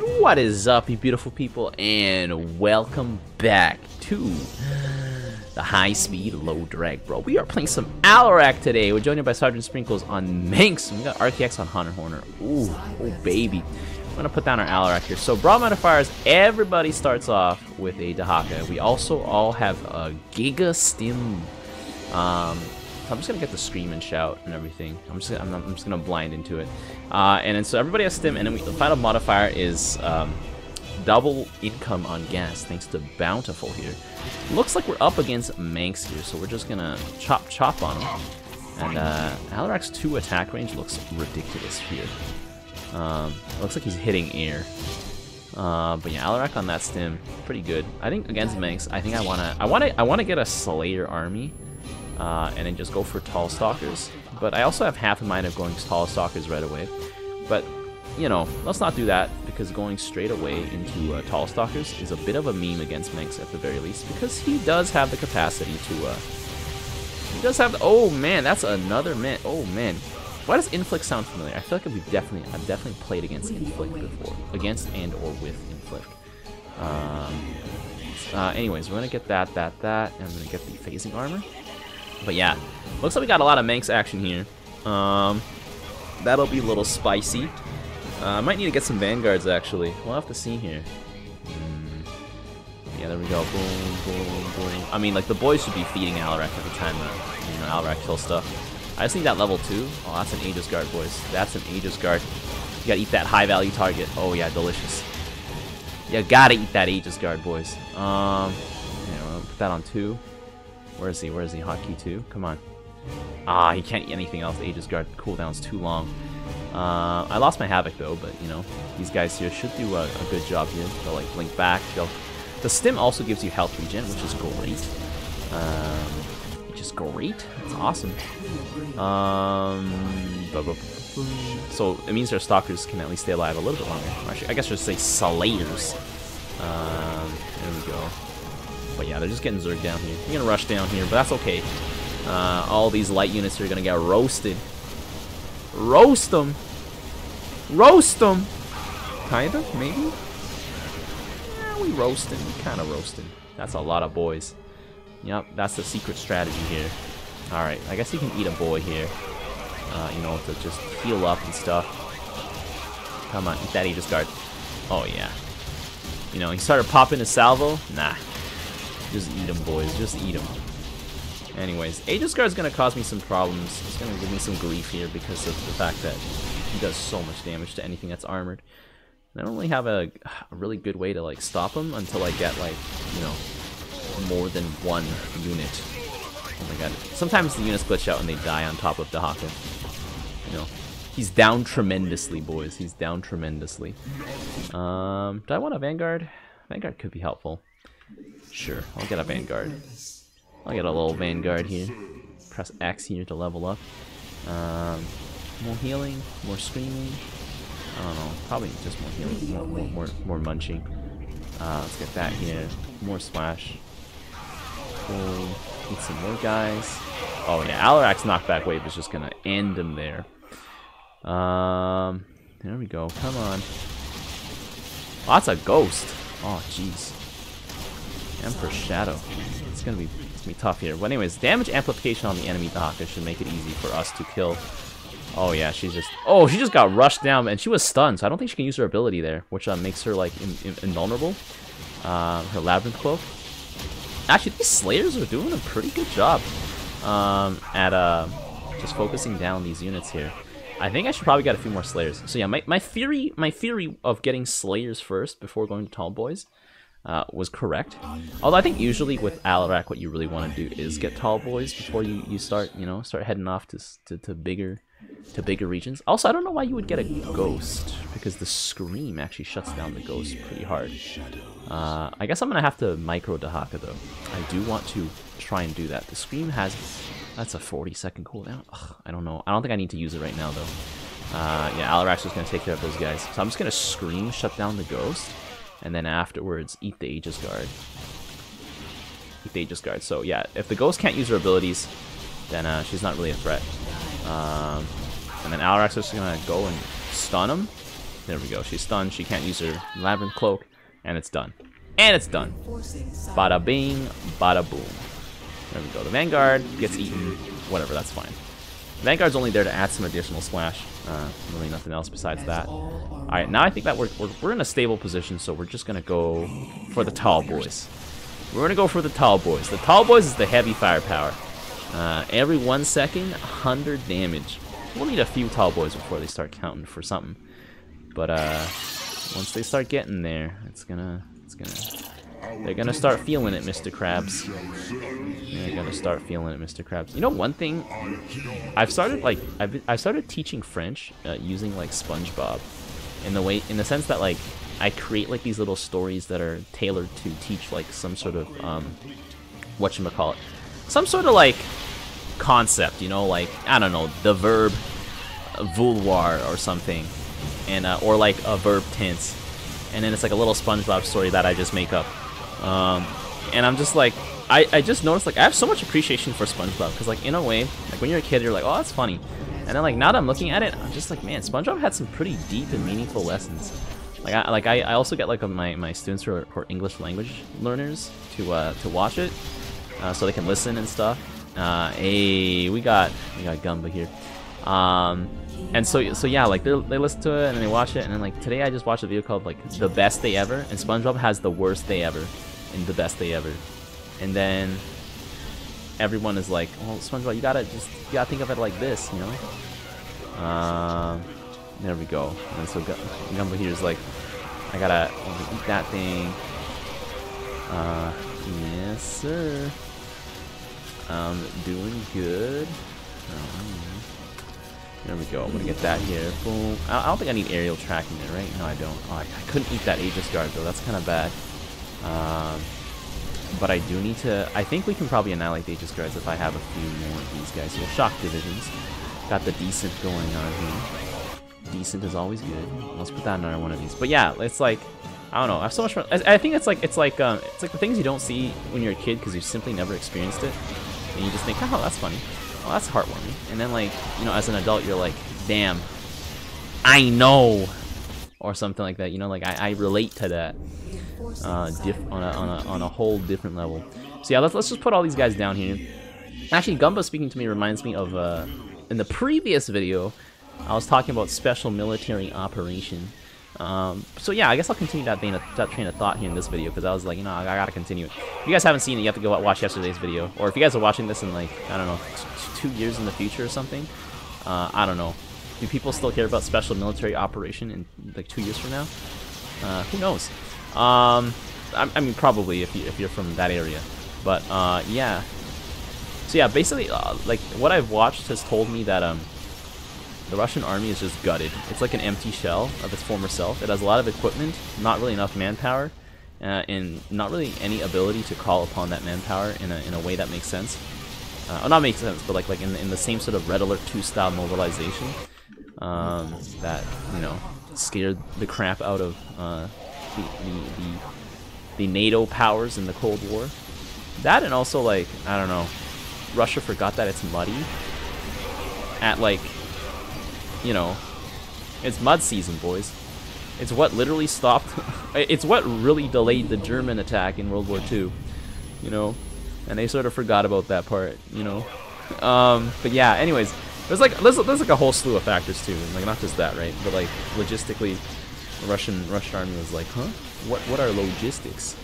What is up, you beautiful people, and welcome back to the high speed, low drag, bro. We are playing some Alarak today. We're joined by Sergeant Sprinkles on Mengsk. We got RKX on Hunter Horner. Ooh, oh baby. I'm gonna put down our Alarak here. So, Brawl modifiers, everybody starts off with a Dehaka. We also all have a Giga Stim. Um, I'm just gonna get the scream and shout and everything. I'm just I'm, I'm just gonna blind into it. Uh, and then so everybody has stim, and then we, the final modifier is um, double income on gas thanks to Bountiful here. Looks like we're up against Mengsk here, so we're just gonna chop chop on him. And uh, Alarak's two attack range looks ridiculous here. Um, looks like he's hitting air. Uh, but yeah, Alarak on that stim, pretty good. I think against Mengsk, I think I wanna I wanna I wanna get a Slayer army uh, and then just go for Tall Stalkers. But I also have half in mind of going Tall Stalkers right away. But, you know, let's not do that, because going straight away into uh, Tall Stalkers is a bit of a meme against Mengsk at the very least, because he does have the capacity to, uh, he does have, the, oh man, that's another man, oh man. Why does Inflict sound familiar? I feel like we've definitely, I've definitely played against Inflict before. Against and or with Inflict. Um, uh, anyways, we're gonna get that, that, that, and I'm gonna get the phasing armor. But yeah, looks like we got a lot of Mengsk action here. Um, that'll be a little spicy. Uh, I might need to get some Vanguards, actually. We'll have to see here. Mm. Yeah, there we go. Boom, boom, boom. I mean, like, the boys should be feeding Alarak every time, uh, you know, Alarak kills stuff. I just need that level 2. Oh, that's an Aegis Guard, boys. That's an Aegis Guard. You gotta eat that high-value target. Oh, yeah, delicious. You gotta eat that Aegis Guard, boys. Um, yeah, we'll put that on 2. Where is he? Where is he? Hotkey 2? Come on. Ah, he can't eat anything else. Aegis Guard cooldown's too long. Uh, I lost my Havoc though, but you know, these guys here should do a, a good job here. They'll like blink back. They'll... The stim also gives you health regen, which is great. Um, which is great. It's awesome. Um, so it means their stalkers can at least stay alive a little bit longer. Actually, I guess I should say slayers. Um, there we go. But yeah, they're just getting Zerg down here. You're gonna rush down here, but that's okay. Uh, all these light units are gonna get roasted. Roast them! Roast them! Kinda, maybe? Yeah, we roasting. We kinda roasting. That's a lot of boys. Yep, that's the secret strategy here. Alright, I guess you can eat a boy here. Uh, you know, to just heal up and stuff. Come on, eat that Aegis Guard. Oh, yeah. You know, he started popping his salvo. Nah, just eat them, boys. Just eat them. Anyways, Aegis Guard's gonna cause me some problems. It's gonna give me some grief here because of the fact that he does so much damage to anything that's armored. I don't really have a, a really good way to like stop him until I get like, you know, more than one unit. Oh my god. Sometimes the units glitch out and they die on top of Dehaka. You know, he's down tremendously, boys. He's down tremendously. Um, do I want a Vanguard? Vanguard could be helpful. Sure, I'll get a Vanguard. I'll get a little Vanguard here. Press X here to level up. Um, more healing, more screaming. I don't know, probably just more healing, more, more, more, more munching. Uh, let's get that here. More splash. Cool. Need some more guys. Oh yeah, Alarak's knockback wave is just gonna end him there. Um, there we go. Come on. Oh, that's a ghost. Oh, jeez. Emperor Shadow. It's gonna be it's gonna be tough here. But anyways, damage amplification on the enemy Dehaka should make it easy for us to kill. Oh yeah, she's just oh she just got rushed down and she was stunned, so I don't think she can use her ability there, which uh, makes her like in, in, invulnerable. Uh, her labyrinth cloak. Actually, these slayers are doing a pretty good job um, at uh, just focusing down these units here. I think I should probably get a few more slayers. So yeah, my, my theory my theory of getting slayers first before going to tall boys uh, was correct. Although I think usually with Alarak, what you really want to do is get tall boys before you, you start, you know, start heading off to, to, to bigger to bigger regions. Also, I don't know why you would get a ghost, because the scream actually shuts down the ghost pretty hard. Uh, I guess I'm going to have to micro Dehaka, though. I do want to try and do that. The scream has... That's a 40 second cooldown. Ugh, I don't know. I don't think I need to use it right now, though. Uh, yeah, Alarak's just going to take care of those guys. So I'm just going to scream, shut down the ghost and then afterwards eat the Aegis Guard. Eat the Aegis Guard. So yeah, if the Ghost can't use her abilities, then uh, she's not really a threat. Um, and then Alarak's just gonna go and stun him. There we go. She's stunned. She can't use her Labyrinth Cloak. And it's done. And it's done. Bada bing, bada boom. There we go. The Vanguard gets eaten. Whatever, that's fine. Vanguard's only there to add some additional splash. Uh, really nothing else besides that. Alright, now I think that we're, we're, we're in a stable position, so we're just going to go for the tall boys. We're going to go for the tall boys. The tall boys is the heavy firepower. Uh, every one second, 100 damage. We'll need a few tall boys before they start counting for something. But uh, once they start getting there, it's gonna, it's gonna, they're gonna start feeling it, Mr. Krabs. They're gonna start feeling it, Mr. Krabs. You know, one thing, I've started like, I've, I've started teaching French uh, using like SpongeBob, in the way, in the sense that like, I create like these little stories that are tailored to teach like some sort of, um, what you call it, some sort of like concept, you know, like I don't know, the verb vouloir or something, and uh, or like a verb tense, and then it's like a little SpongeBob story that I just make up, um, and I'm just like, I I just noticed like I have so much appreciation for SpongeBob because like in a way, like when you're a kid, you're like, oh that's funny, and then like now that I'm looking at it, I'm just like, man, SpongeBob had some pretty deep and meaningful lessons. Like I like I, I also get like my my students who are, who are English language learners to uh, to watch it, uh, so they can listen and stuff. Uh, hey, we got we got Gumba here. Um, and so so yeah, like they they listen to it and they watch it, and then like today I just watched a video called like the best day ever, and SpongeBob has the worst day ever, the best day ever, and then everyone is like, well, SpongeBob, you gotta just you gotta think of it like this, you know. Um, there we go. And so Gumba here is like, I gotta eat that thing. Uh, yes, sir. Um, doing good. Um, there we go. I'm gonna get that here. Boom. I, don't think I need aerial tracking there, right? No, I don't. Oh, I, I couldn't eat that Aegis Guard, though. That's kind of bad. Um, but I do need to... I think we can probably annihilate the Aegis Guards if I have a few more of these guys here. Shock Divisions. Got the Decent going on here. Decent is always good. Let's put that in another one of these. But yeah, it's like... I don't know. I have so much fun. I, I think it's like it's like um, it's like the things you don't see when you're a kid because you've simply never experienced it and you just think, oh, that's funny. Oh, that's heartwarming. And then, like, you know, as an adult, you're like, damn, I know, or something like that. You know, like I, I relate to that uh, on a, on a on a whole different level. So yeah, let's let's just put all these guys down here. Actually, Gumba speaking to me reminds me of uh, in the previous video, I was talking about special military operation. Um, so yeah, I guess I'll continue that, vein of, that train of thought here in this video because I was like, you know, I, I, gotta continue it. If you guys haven't seen it, you have to go watch yesterday's video. Or if you guys are watching this in like, I don't know, two years in the future or something, uh, I don't know. Do people still care about special military operation in like two years from now? Uh, who knows? Um, I, I, mean, probably if, you, if you're from that area. But uh, yeah. So yeah, basically, uh, like what I've watched has told me that um, the Russian army is just gutted. It's like an empty shell of its former self. It has a lot of equipment, not really enough manpower, uh, and not really any ability to call upon that manpower in a, in a way that makes sense. Uh, well, not makes sense, but like like in, in the same sort of Red Alert 2 style mobilization um, that, you know, scared the crap out of uh, the, the, the, the NATO powers in the Cold War. That and also like, I don't know, Russia forgot that it's muddy at like you know, it's mud season, boys. It's what literally stopped, it's what really delayed the German attack in World War II, you know, and they sort of forgot about that part, you know. Um, but yeah, anyways, there's like there's, there's like a whole slew of factors too, like not just that, right? But like logistically, the Russian Russian army was like, huh? What what are logistics?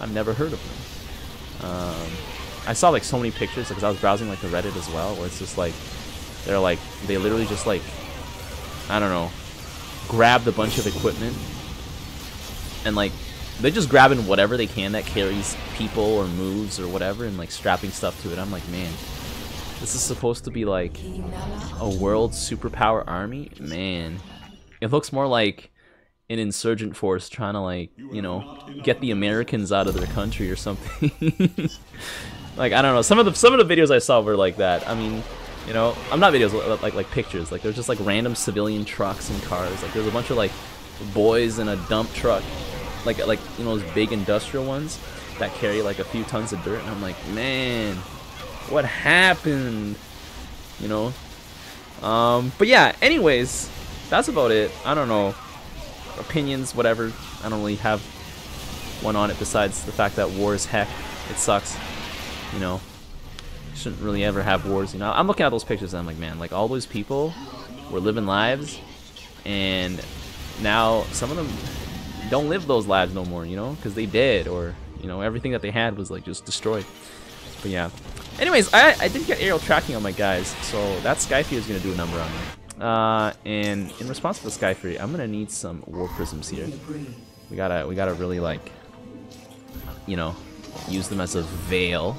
I've never heard of them. Um, I saw like so many pictures because I was browsing like the Reddit as well, where it's just like they're like they literally just like I don't know, grabbed a bunch of equipment and like they're just grabbing whatever they can that carries people or moves or whatever and like strapping stuff to it. I'm like, man, this is supposed to be like a world superpower army? Man, it looks more like an insurgent force trying to like, you know, get the Americans out of their country or something. like I don't know. Some of the some of the videos I saw were like that. I mean, you know, I'm not videos like like pictures. Like there's just like random civilian trucks and cars. Like there's a bunch of like boys in a dump truck, like like you know those big industrial ones that carry like a few tons of dirt. And I'm like, man, what happened? You know. Um, but yeah. Anyways, that's about it. I don't know. opinions, whatever. I don't really have one on it besides the fact that war is heck. It sucks. You know, shouldn't really ever have wars. You know, I'm looking at those pictures and I'm like, man, like all those people were living lives, and now some of them don't live those lives no more. You know, because they did, or you know, everything that they had was like just destroyed. But yeah. Anyways, I, I did get aerial tracking on my guys, so that Skyfury is going to do a number on me. Uh, and in response to the Skyfury, I'm going to need some Warp Prisms here. We gotta, we gotta really like, you know, use them as a veil.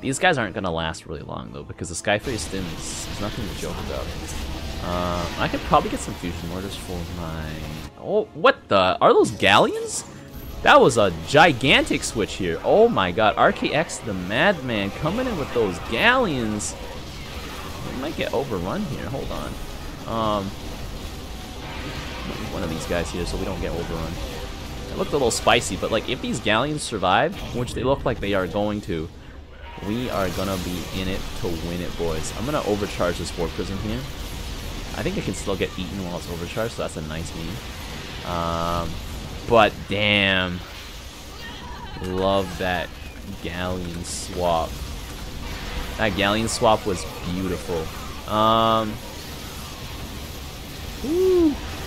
These guys aren't going to last really long though, because the Skyfury stim is, is nothing to joke about. Uh, I could probably get some fusion mortars for my... Oh, what the? Are those galleons? That was a gigantic switch here. Oh my god, RKX the Madman coming in with those galleons. We might get overrun here. Hold on. Um, one of these guys here so we don't get overrun. It looked a little spicy, but like if these galleons survive, which they look like they are going to, we are gonna be in it to win it, boys. I'm gonna overcharge this Warp Prism here. I think it can still get eaten while it's overcharged, so that's a nice meme. Um, but damn. Love that galleon swap. That galleon swap was beautiful. Um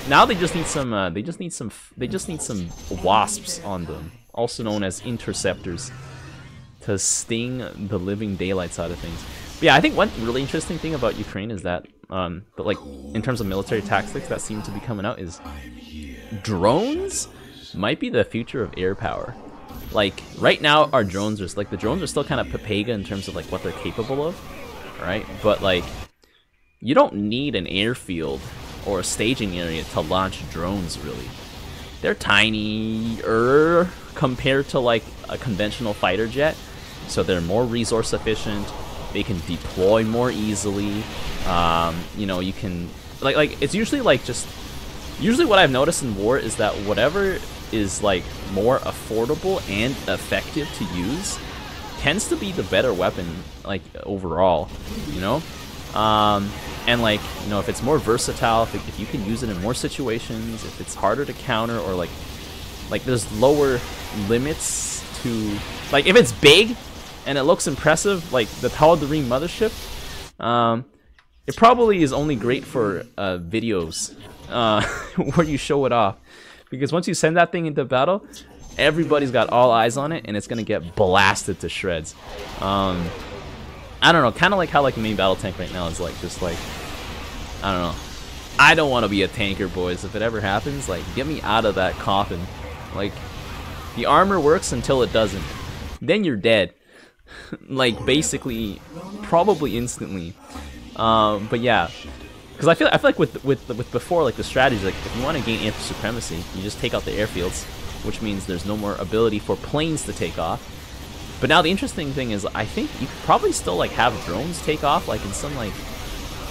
Now they just need some uh, they just need some they just need some wasps on them, also known as interceptors to sting the living daylights out of things. But yeah, I think one really interesting thing about Ukraine is that um but like in terms of military tactics that seem to be coming out is drones might be the future of air power. Like, right now, our drones are, like, the drones are still kind of Pepega in terms of, like, what they're capable of, right? But, like, you don't need an airfield or a staging area to launch drones, really. They're tiny-er compared to, like, a conventional fighter jet, so they're more resource efficient, they can deploy more easily, um, you know, you can, like, like, it's usually, like, just, usually what I've noticed in war is that whatever is like more affordable and effective to use tends to be the better weapon like overall you know? Um, and like you know if it's more versatile if, if you can use it in more situations if it's harder to counter or like like there's lower limits to like if it's big and it looks impressive like the Tal'Darim mothership um, it probably is only great for uh, videos uh, where you show it off because once you send that thing into battle, everybody's got all eyes on it, and it's gonna get blasted to shreds. Um, I don't know, kind of like how like the main battle tank right now is like just like I don't know. I don't want to be a tanker, boys. If it ever happens, like get me out of that coffin. Like the armor works until it doesn't. Then you're dead. like basically, probably instantly. Um, but yeah, because I feel I feel like with with with before like the strategy like if you want to gain amp supremacy, you just take out the airfields, which means there's no more ability for planes to take off. But now the interesting thing is I think you could probably still like have drones take off like in some like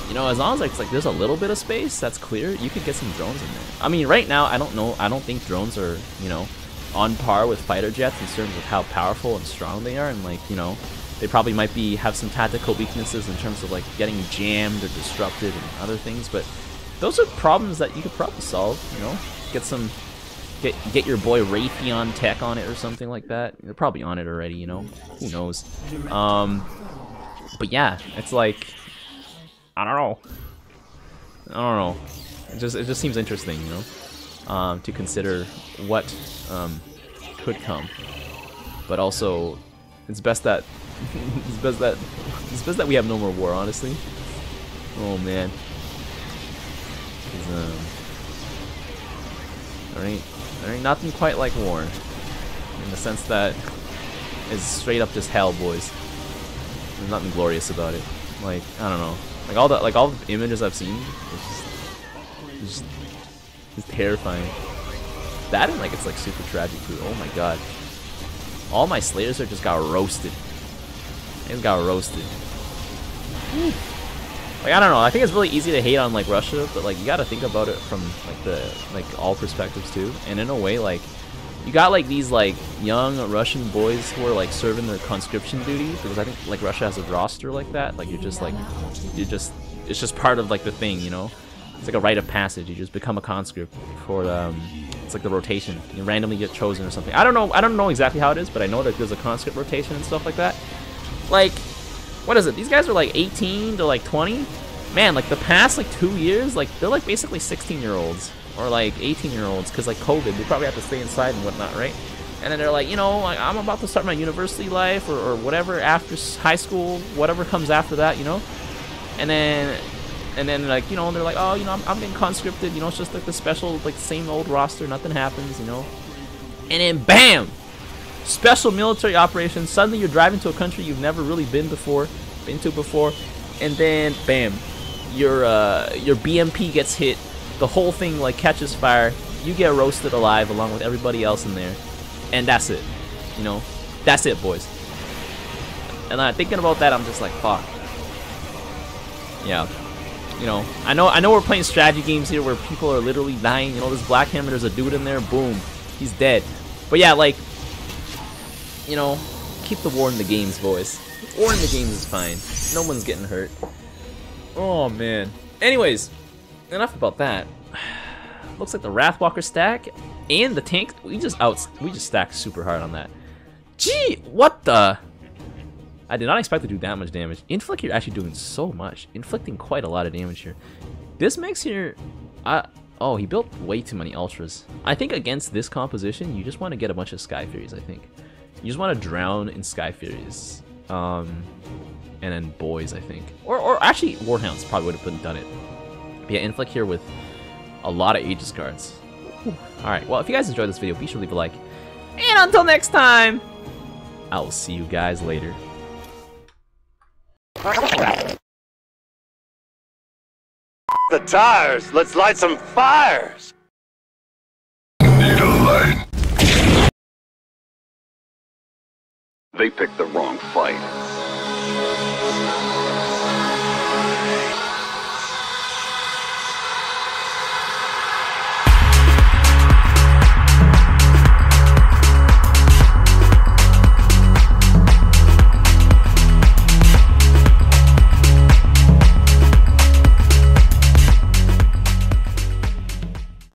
you know as long as like, like there's a little bit of space that's clear, you could get some drones in there. I mean right now I don't know I don't think drones are you know on par with fighter jets in terms of how powerful and strong they are and like you know they probably might be have some tactical weaknesses in terms of like getting jammed or disrupted and other things, but those are problems that you could probably solve, you know? Get some get get your boy Raytheon tech on it or something like that. They're probably on it already, you know? Who knows? Um but yeah, it's like I don't know. I don't know. It just it just seems interesting, you know? Um, to consider what um, could come. But also it's best that it's best that it's best that we have no more war, honestly. Oh man. Um, there ain't there ain't nothing quite like war. In the sense that it's straight up just hell, boys. There's nothing glorious about it. Like, I don't know. Like all the like all the images I've seen, it's just, it's just it's terrifying. That and like it's like super tragic too. Oh my god. All my slayers are just got roasted. They got roasted. Like I don't know. I think it's really easy to hate on like Russia, but like you got to think about it from like the like all perspectives too. And in a way, like you got like these like young Russian boys who are like serving their conscription duty because I think like Russia has a roster like that. Like you're just like you're just it's just part of like the thing, you know. It's like a rite of passage. You just become a conscript for um It's like the rotation. You randomly get chosen or something. I don't know. I don't know exactly how it is, but I know that there's a conscript rotation and stuff like that. Like, what is it? These guys are like 18 to like 20. Man, like the past like two years, like they're like basically 16 year olds or like 18 year olds because like COVID, they probably have to stay inside and whatnot, right? And then they're like, you know, like, I'm about to start my university life or, or whatever after high school, whatever comes after that, you know. And then and then like you know they're like oh you know I'm, I'm getting conscripted you know it's just like the special like same old roster nothing happens you know and then bam special military operation suddenly you're driving to a country you've never really been before been to before and then bam your uh your BMP gets hit. The whole thing like catches fire. You get roasted alive along with everybody else in there. And that's it. You know? That's it boys. And I uh, thinking about that I'm just like fuck. Yeah. You know, I know I know we're playing strategy games here where people are literally dying. You know, this Black Hammer, there's a dude in there, boom, he's dead. But yeah, like, you know, keep the war in the games, boys. War in the games is fine. No one's getting hurt. Oh man. Anyways, enough about that. Looks like the Wrathwalker stack and the tank. We just out. We just stacked super hard on that. Gee, what the? I did not expect to do that much damage. Inflict here actually doing so much. Inflicting quite a lot of damage here. This makes here... I, oh, he built way too many Ultras. I think against this composition, you just want to get a bunch of Sky Furies, I think. You just want to drown in Sky Furies. Um, and then Boys, I think. Or, or actually, Warhounds probably would have done it. But yeah, Inflict here with a lot of Aegis Guards. Alright, well, if you guys enjoyed this video, be sure to leave a like. And until next time, I will see you guys later. The tires! Let's light some fires! They picked the wrong fight.